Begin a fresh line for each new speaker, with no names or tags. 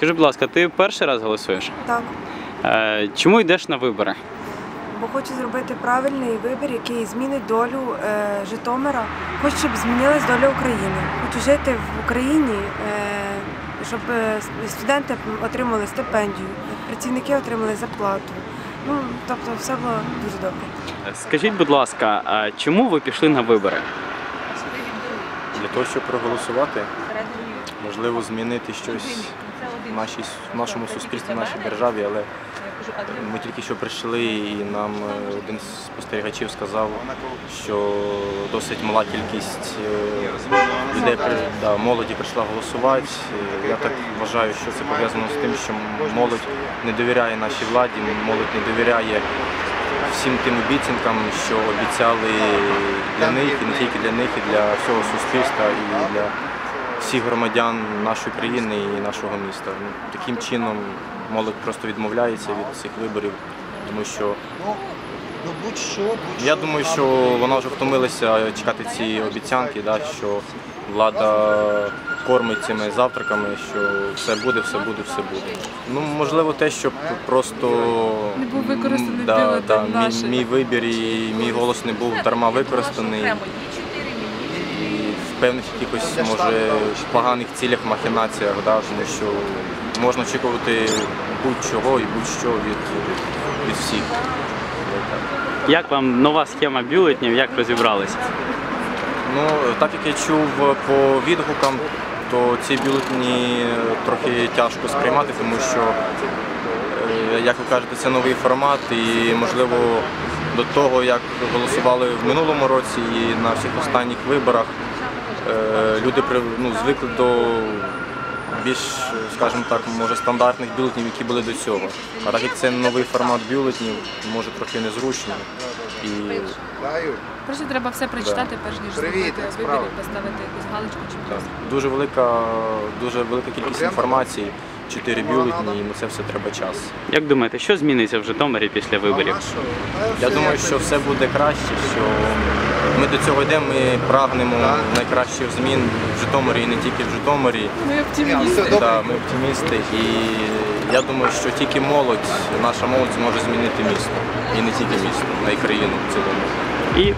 Скажи, будь ласка, ти перший раз голосуєш?
Так,
Е, чому йдеш на вибори?
бо хочу зробити правильний вибір, який змінить долю е, Житомира. Хочу, щоб змінилась доля України. Хочу жити в Україні, е, щоб студенти отримали стипендію, працівники отримали зарплату. Ну, тобто все було дуже добре.
Скажіть, будь ласка, а чому ви пішли на вибори?
Для того, щоб проголосувати, можливо, змінити щось в, нашій, в нашому суспільстві, в нашій державі, але ми тільки що прийшли і нам е, один з спостерігачів сказав, що досить мала кількість е, людей да, молоді прийшла голосувати. Е, Я так вважаю, що це пов'язано з тим, що молодь не довіряє нашій владі, молодь не довіряє всім тим обіцянкам, що обіцяли для них, і не тільки для них, і для всього суспільства, і для всіх громадян нашої країни і нашого міста. Ну, Таким чином молодь просто відмовляється від цих виборів, тому що я думаю, що вона вже втомилася чекати ці обіцянки, да, що влада кормить цими завтраками, що все буде, все буде, все буде. Ну можливо, те, щоб просто
Не був використаний
да, да, мій, мій вибір і мій голос не був дарма використаний. І в певних якихось може поганих цілях, махінаціях, да, тому що можна очікувати будь-чого і будь-що від, від всіх.
Як вам нова схема бюлетнів, як розібралися?
Ну, так як я чув по відгукам, то ці бюлетені трохи тяжко сприймати, тому що, е, як ви кажете, це новий формат і, можливо, до того, як голосували в минулому році і на всіх останніх виборах, е, люди при- ну, звикли до більш, скажімо так, може стандартних бюлетнів, які були до цього. А так як це новий формат бюлетнів, може трохи незручно. І
Просто треба все прочитати, перш ніж зробити вибір поставити якусь галочку чи
Так, дуже велика, дуже велика кількість інформації, чотири бюлетні, і на це все треба час.
Як думаєте, що зміниться в Житомирі після виборів?
Я думаю, що все буде краще, що ми до цього йдемо, ми прагнемо найкращих змін в Житомирі і не тільки в Житомирі.
Ми оптимісти.
Да, ми оптимісти, і я думаю, що тільки молодь, наша молодь зможе змінити місто. І не тільки місто, а й країну в цілому.
І